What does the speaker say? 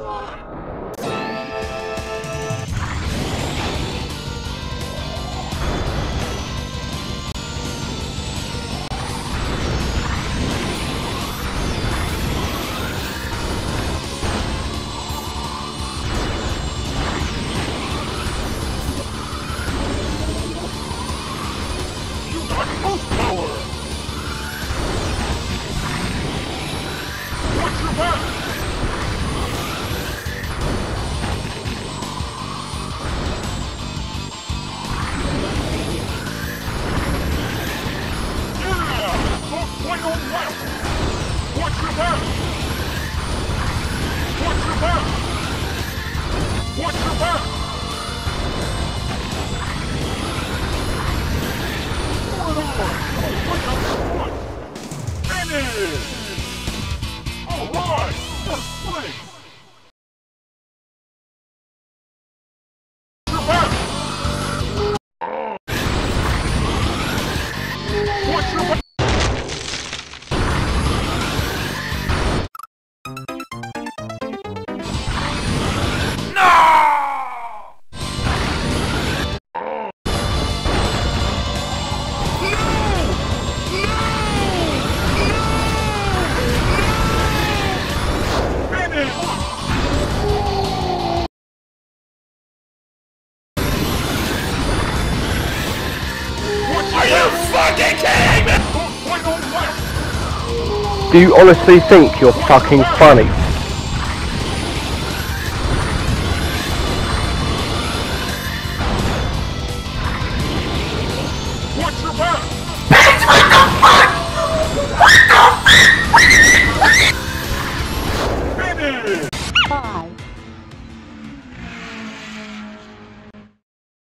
power! Watch your back! The front! Finish! Fucking kidding me? Do you honestly think you're fucking funny?